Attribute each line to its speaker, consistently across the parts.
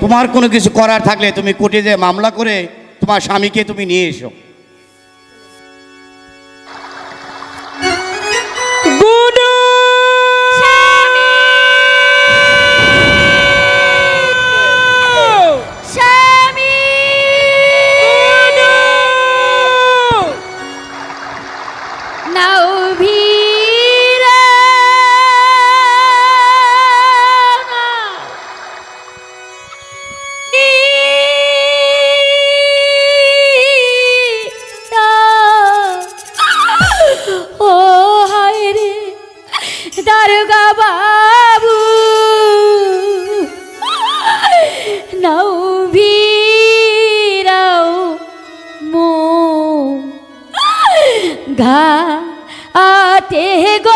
Speaker 1: তোমার কোনো কিছু করার থাকলে তুমি কোর্টে যে মামলা করে তোমার স্বামীকে তুমি নিয়ে এসো।
Speaker 2: বাবু। নাও ভিরাও মো। ঘা আটে গো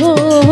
Speaker 2: हो